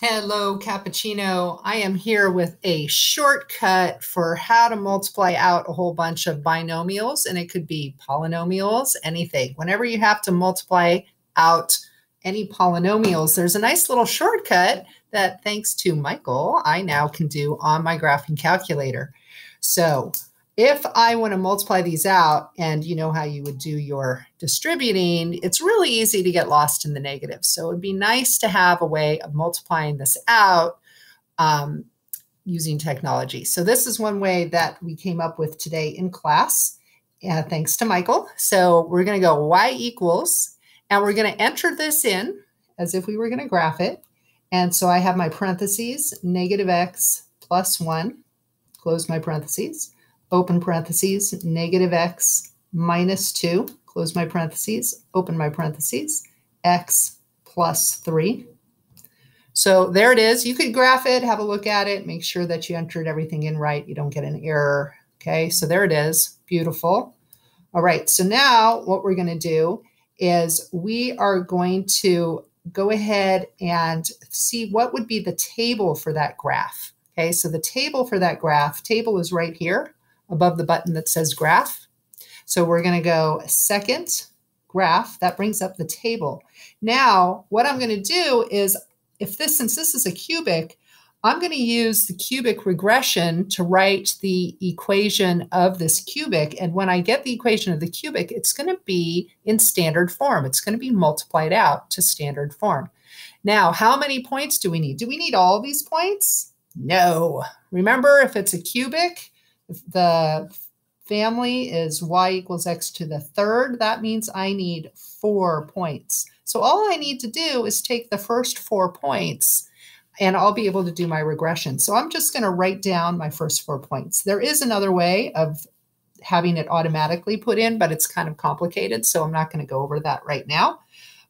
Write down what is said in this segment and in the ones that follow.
Hello, Cappuccino. I am here with a shortcut for how to multiply out a whole bunch of binomials, and it could be polynomials, anything. Whenever you have to multiply out any polynomials, there's a nice little shortcut that, thanks to Michael, I now can do on my graphing calculator. So if I want to multiply these out, and you know how you would do your distributing, it's really easy to get lost in the negatives. So it would be nice to have a way of multiplying this out um, using technology. So this is one way that we came up with today in class, uh, thanks to Michael. So we're going to go y equals, and we're going to enter this in as if we were going to graph it. And so I have my parentheses, negative x plus 1, close my parentheses open parentheses, negative x minus 2, close my parentheses, open my parentheses, x plus 3. So there it is. You could graph it, have a look at it, make sure that you entered everything in right. You don't get an error. Okay, so there it is. Beautiful. All right, so now what we're going to do is we are going to go ahead and see what would be the table for that graph. Okay, so the table for that graph, table is right here above the button that says graph. So we're going to go second graph. That brings up the table. Now, what I'm going to do is if this, since this is a cubic, I'm going to use the cubic regression to write the equation of this cubic. And when I get the equation of the cubic, it's going to be in standard form. It's going to be multiplied out to standard form. Now, how many points do we need? Do we need all these points? No. Remember, if it's a cubic, the family is y equals x to the third, that means I need four points. So all I need to do is take the first four points and I'll be able to do my regression. So I'm just going to write down my first four points. There is another way of having it automatically put in, but it's kind of complicated. So I'm not going to go over that right now.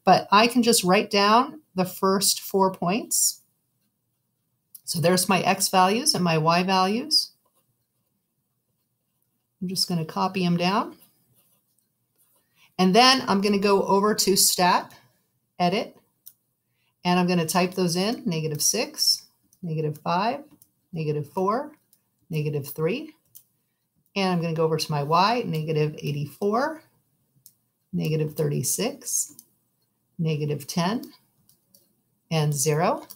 But I can just write down the first four points. So there's my x values and my y values. I'm just going to copy them down. And then I'm going to go over to stat, edit, and I'm going to type those in, negative 6, negative 5, negative 4, negative 3. And I'm going to go over to my y, negative 84, negative 36, negative 10, and 0.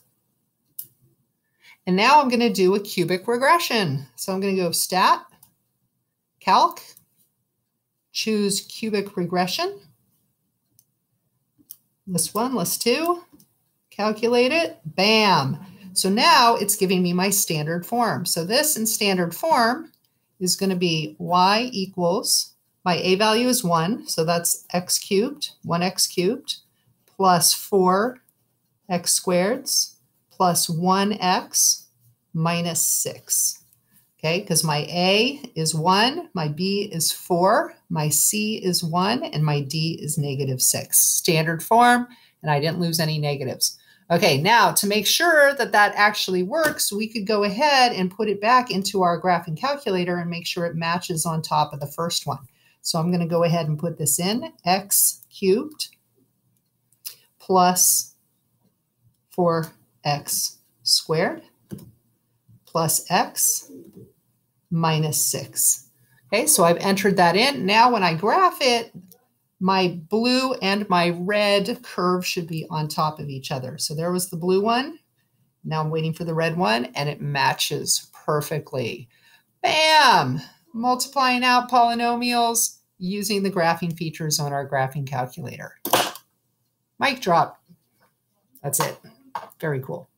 And now I'm going to do a cubic regression. So I'm going to go stat, calc, choose cubic regression. List one, list two, calculate it, bam. So now it's giving me my standard form. So this in standard form is going to be y equals, my a value is 1, so that's x cubed, 1x cubed, plus 4x squareds, plus 1x minus 6 okay? Because my A is 1, my B is 4, my C is 1, and my D is negative 6. Standard form, and I didn't lose any negatives. Okay, now to make sure that that actually works, we could go ahead and put it back into our graphing calculator and make sure it matches on top of the first one. So I'm going to go ahead and put this in, x cubed plus 4x squared plus x minus 6. Okay, so I've entered that in. Now when I graph it, my blue and my red curve should be on top of each other. So there was the blue one. Now I'm waiting for the red one, and it matches perfectly. Bam! Multiplying out polynomials using the graphing features on our graphing calculator. Mic drop. That's it. Very cool.